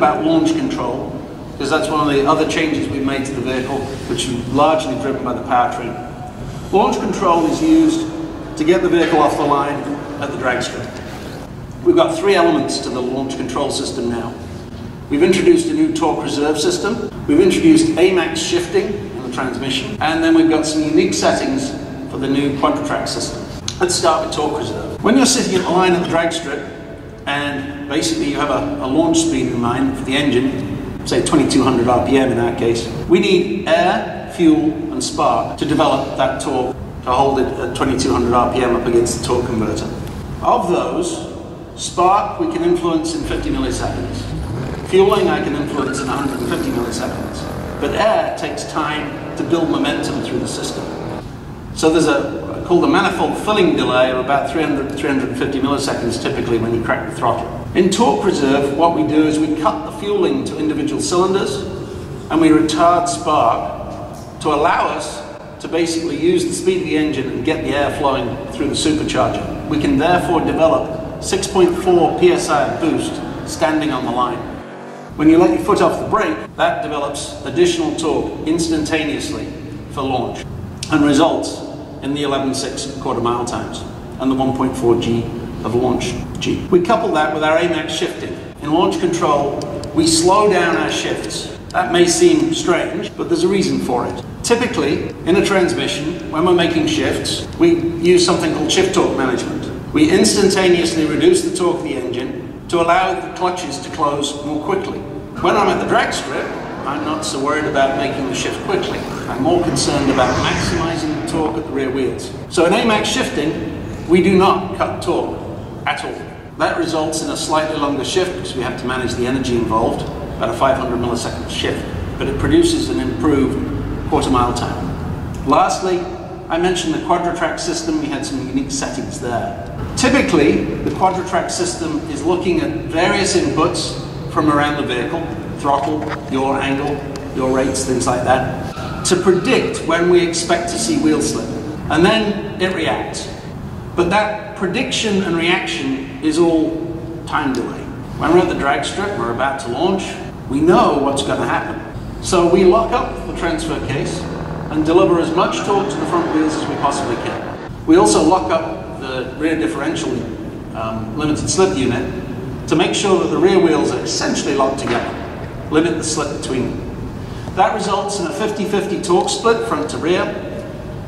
about launch control, because that's one of the other changes we've made to the vehicle, which is largely driven by the powertrain. Launch control is used to get the vehicle off the line at the drag strip. We've got three elements to the launch control system now. We've introduced a new torque reserve system. We've introduced AMAX shifting in the transmission. And then we've got some unique settings for the new Quadra-Trac system. Let's start with torque reserve. When you're sitting at the line at the drag strip, and basically you have a, a launch speed in mind for the engine, say 2200 RPM in our case, we need air, fuel, and spark to develop that torque to hold it at 2200 RPM up against the torque converter. Of those, Spark we can influence in 50 milliseconds. Fueling I can influence in 150 milliseconds. But air takes time to build momentum through the system. So there's a called a manifold filling delay of about 300 350 milliseconds typically when you crack the throttle. In torque reserve, what we do is we cut the fueling to individual cylinders and we retard spark to allow us to basically use the speed of the engine and get the air flowing through the supercharger. We can therefore develop 6.4 psi boost standing on the line. When you let your foot off the brake, that develops additional torque instantaneously for launch and results in the 11.6 quarter mile times and the 1.4 G of launch G. We couple that with our AMAX shifting. In launch control, we slow down our shifts. That may seem strange, but there's a reason for it. Typically, in a transmission, when we're making shifts, we use something called shift torque management. We instantaneously reduce the torque of the engine to allow the clutches to close more quickly. When I'm at the drag strip, I'm not so worried about making the shift quickly. I'm more concerned about maximizing torque at the rear wheels. So in AMAX shifting, we do not cut torque at all. That results in a slightly longer shift because we have to manage the energy involved, about a 500 millisecond shift, but it produces an improved quarter mile time. Lastly, I mentioned the Quadra-Trac system, we had some unique settings there. Typically, the Quadra-Trac system is looking at various inputs from around the vehicle, throttle, yaw angle, yaw rates, things like that, to predict when we expect to see wheel slip. And then it reacts. But that prediction and reaction is all time delay. When we're at the drag strip, we're about to launch, we know what's going to happen. So we lock up the transfer case and deliver as much torque to the front wheels as we possibly can. We also lock up the rear differential um, limited slip unit to make sure that the rear wheels are essentially locked together, limit the slip between them. That results in a 50-50 torque split front to rear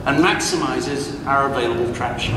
and maximizes our available traction.